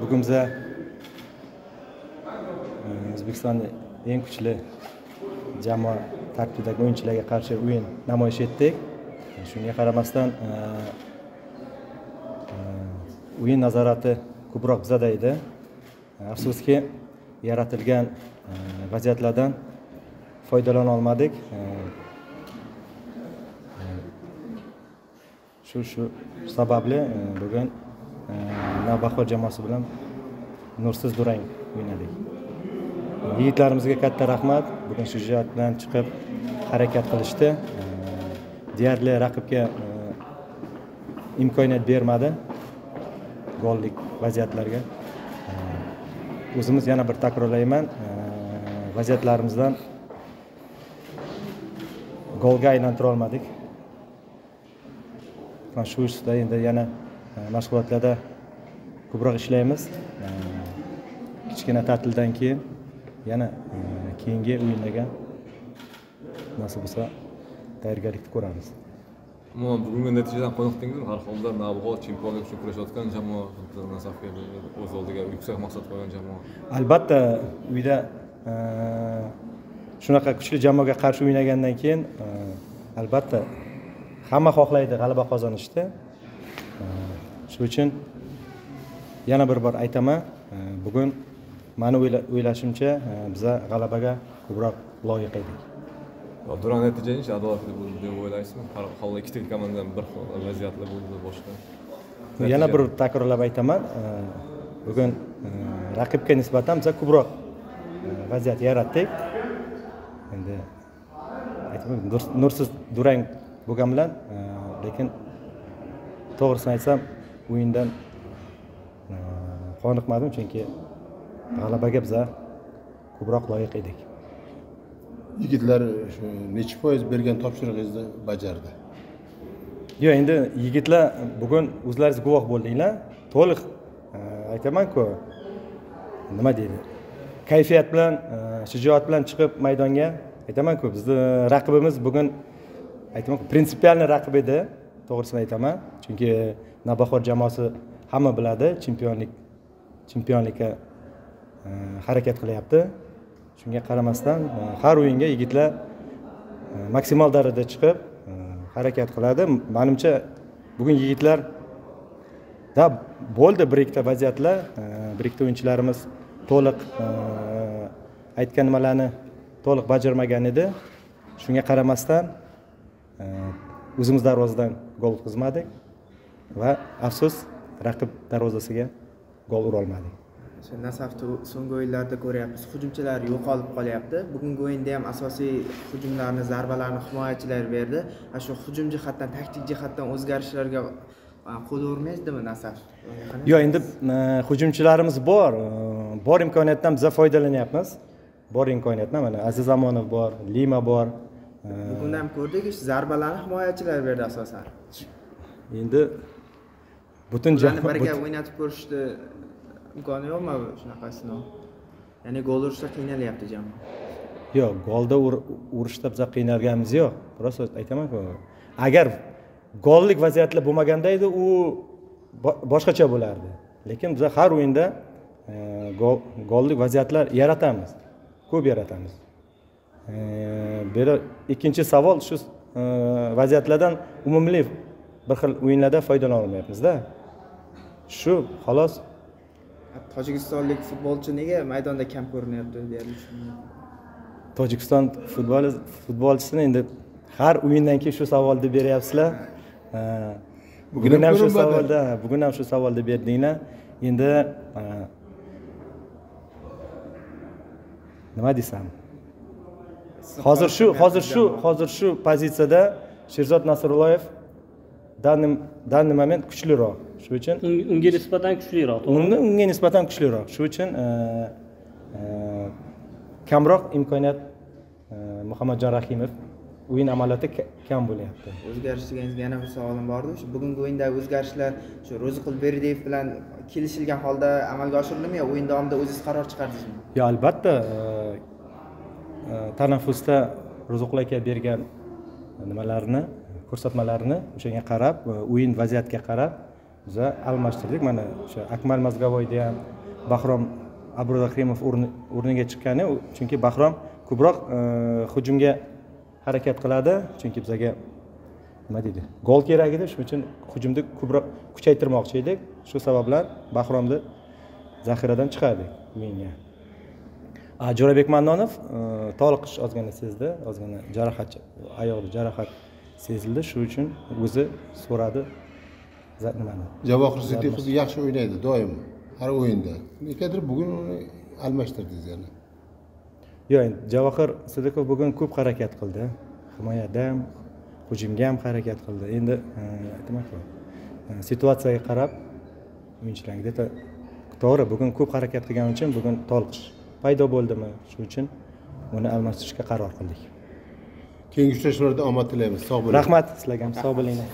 bugun biza e, o'zbekistonni eng kuchli jamoa tarkibidagi o'yinchilarga qarshi o'yin namoyish etdik. E, shunga qaramasdan e, o'yin nazorati ko'proq bizada edi. Afsuski yaratilgan vaziyatlardan foydalana olmadik. Shu shu sababli bugun navbahor jamoasi bilan nursiz durang o'ynadik. Yigitlarimizga katta rahmat. Bugun shijoat bilan chiqib harakat qilishdi. Deyarli raqibga imkoniyat bermadi gollik vaziyatlarga. O'zimiz yana bir takrorlayman. Vaziyatlarimizdan golga aylantira olmadik shu ustida endi yana mashg'ulotlarda ko'proq ishlaymiz. Kichkina ta'tildan keyin yana keyingi o'yinlarga nasib bo'lsa tayyorgarlikni ko'ramiz. Umuman bugungi natijadan qoniqdingizmi har holda navbahor chempionlik uchun kurashayotgan jamoa o'z oldiga yuksak maqsad qo'ygan jamoa. Albatta uyda shunaqa kuchli jamoaga qarshi o'ynagandan keyin albatta hamma xohlaydi g'alaba qozonishni shuning uchun yana bir bor aytaman bugun mani o'ylashimcha biza g'alabaga ko'proq loyiq edik. Durang natijanichi adolatli bo'ldi deb o'ylaysizmi? Har holda ikkita komandadan bir xil vaziyatlar bo'ldi boshqa yana bir takrorlab aytaman bugun raqibga nisbatan biza ko'proq vaziyat yaratdik. Endi nursiz durang bo'lgani bilan lekin to'g'risini aytsam o'yindan qoniqmadim chunki g'alabaga biza ko'proq loyiq edik. Yigitlar shu nechi foiz bergan topshirig'ingizni bajardi? Yo'q endi yigitlar bugun o'zlaringiz guvoh bo'ldinglar. To'liq aytamanku nima deydi kayfiyat bilan shijoat bilan chiqib maydonga aytamanku bizni raqibimiz bugun aytamanku prinsipialniy raqib edi to'g'risini aytaman. Chunki navbahor jamoasi hamma biladi chempionlik chempionlikka e, harakat qilyapti. Shunga qaramasdan e, har o'yinga yigitlar e, maksimal darajada chiqib harakat qiladi. Manimcha bugun yigitlar da bo'ldi bir ikkita vaziyatlar. Bir ikkita o'yinchilarimiz to'liq aytgan nimalarni to'liq bajarmagan edi. Shunga qaramasdan o'zimiz darvozadan gol o'tkazmadik. Va afsus raqib darvozasiga gol urolmadik o'sha nasafni so'nggi o'yinlarda ko'ryapmiz hujumchilar yo'qolib qolyapti. Bugungi o'yinda ham asosiy hujumlarni zarbalarni himoyachilar berdi. Va shu hujum jihatdan taktik jihatdan o'zgarishlarga qo'l urmaysizmi nasaf? Yo'q endi hujumchilarimiz bor bor imkoniyatdan biza foydalanyapmiz. Bor imkoniyatdan mana aziz amonov bor lima bor bugun ham ko'rdik zarbalarni himoyachilar berdi asosan. endi butun birga o'ynatib ko'rishni imkoni yo'qmi shunaqa sinov ya'ni gol urishda qiynalyapti jamoa. Yo'q golda urishda biza qiynalganimiz yo'q. Просто aytamanku. Agar gollik vaziyatlar bo'lmaganda edi u boshqacha bo'lardi. Lekin biza har o'yinda gollik vaziyatlar yaratamiz. Ko'p yaratamiz. Beri ikkinchi savol shu vaziyatlardan umumiy bir xil o'yinlarda foydalana olmayapmizda shu xolos. Tojikistonlik futbolchi nega maydonda kam ko'rinyapti deyarli tojikiston futboli futbolchisini endi har o'yindan keyin shu savolni beryapsizlar. Bugun ham shu savolda bugun ham shu savolni berdinglar. Endi nima desam? Hozir shu hozir shu hozir shu pozitsiyada sherzod nasrulloyev данный данный moment kuchliroq shuning uchun unga nisbatan kuchliroq uni unga nisbatan kuchliroq. Shuning uchun kamroq imkoniyat muhammadjon rahimov o'yin amaliyoti kam bo'lyapti. O'zgarish deganingizga yana bir savolim bordi. Shu bugungi o'yindagi o'zgarishlar shu ro'ziqul berdiyev bilan kelishilgan holda amalga oshirdimi yo o'yin davomida o'zingiz qaror chiqardingizmi? Yo albatta tanaffusda ro'ziqul aka bergan nimalarni ko'rsatmalarni o'shanga qarab o'yin vaziyatiga qarab biza almashtirdik. Mana o'sha akmal mazgavoyni ham bahrom abdurahimov o'rniga chiqqani chunki bahrom ko'proq e, hujumga harakat qiladi chunki bizaga nima deydi gol kerak edi. Shuning uchun hujumni ko'proq kuchaytirmoqchi edik. Shu sabablar bahromni zaxiradan chiqardik o'yinga. Jo'rabek mannonov e, toliqish ozgina sezdi ozgina jarohat oyog'ida jarohat sezildi. Shuning uchun o'zi so'radi nimani javohir siddiqov yaxshi o'ynaydi doim. Har o'yinda. Negadir bugun uni almashtirdingiz yana. Yo'q endi javohir sidiqov bugun ko'p harakat qildi. Himoyada ham hujumga ham harakat qildi. Endi e, aytmoqchi e, situatsiyaga qarab o'yinchilarga где то to'g'ri bugun ko'p harakat qilgani uchun bugun toliqish paydo bo'ldimi? Shuning uchun uni almashtirishga qaror qildik. Keyingi uchrashuvlarda omad tilaymiz. Sog' bo'ling. Rahmat sizlarga ham. Sog' bo'linglar